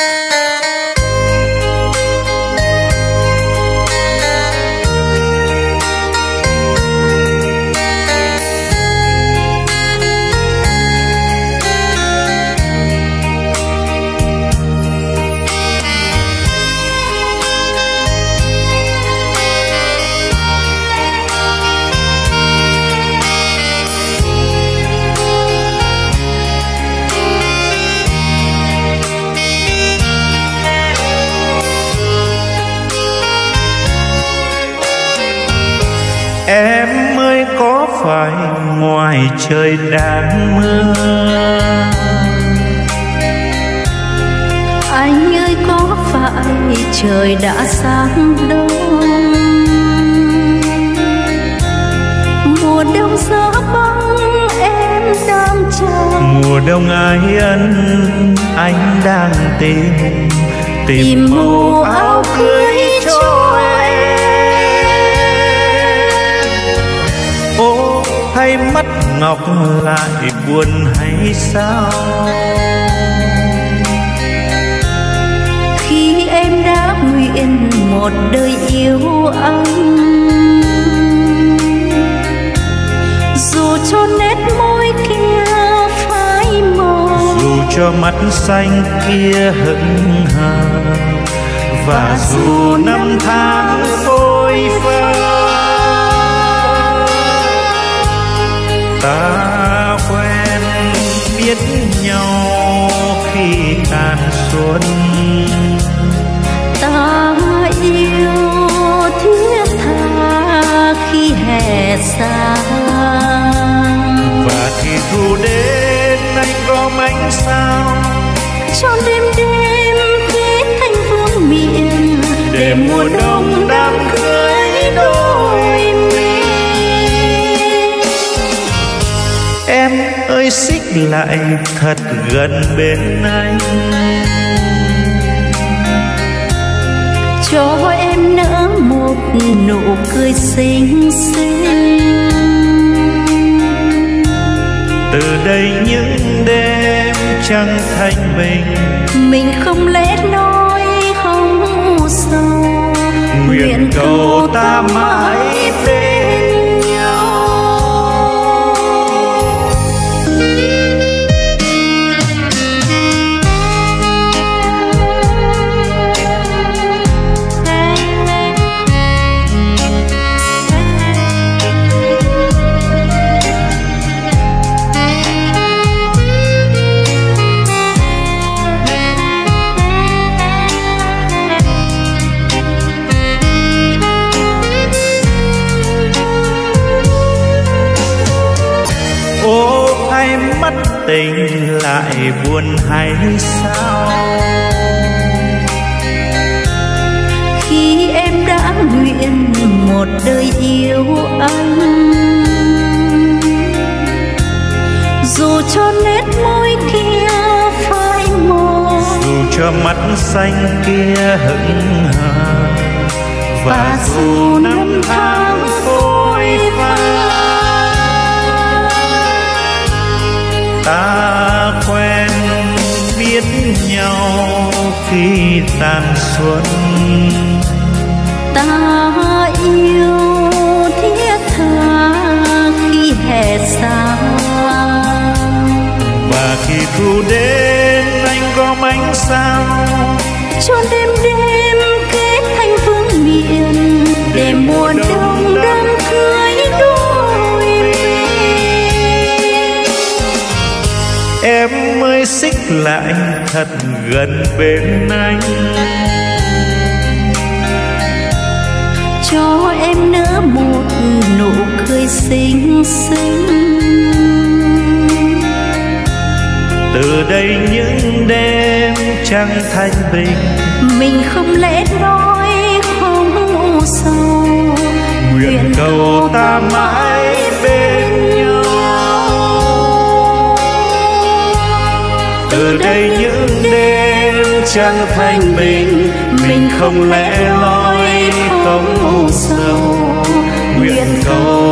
em phải ngoài trời đang mưa. Anh ơi có phải trời đã sáng đông? Mùa đông giá băng em đang chờ. Mùa đông ai ân anh đang tìm. Tìm, tìm màu áo cưới cho hay ngọc lại buồn hay sao? Khi em đã nguyện một đời yêu anh dù cho nét môi kia phai màu dù cho mắt xanh kia hững hờ và dù năm tháng phôi phai ta quen biết nhau khi tàn xuân. Ta yêu thiết tha khi hè xa. Và khi thu đến anh gom ánh sao. Cho đêm đêm ơi xích lại thật gần bên anh. Cho em nở một nụ cười xinh xinh. Từ đây những đêm trăng thanh bình. Mình không lẽ nói không sâu nguyện cầu ta mãi tình lại buồn hay sao? Khi em đã nguyện một đời yêu anh dù cho nét môi kia phai màu dù cho mắt xanh kia hững hờ và, và dù năm tháng phôi ta quen biết nhau khi tàn xuân. Ta yêu thiết tha khi hè xa. Và khi thu đến anh gom ánh sao cho đêm em mới xích lại thật gần bên anh. Cho em nở một nụ cười xinh xinh. Từ đây những đêm trăng thanh bình. Mình không lẽ nói không sâu. Nguyện cầu ta mãi bên từ đây những đêm trăng thanh bình, mình không lẽ loi không u sầu nguyện cầu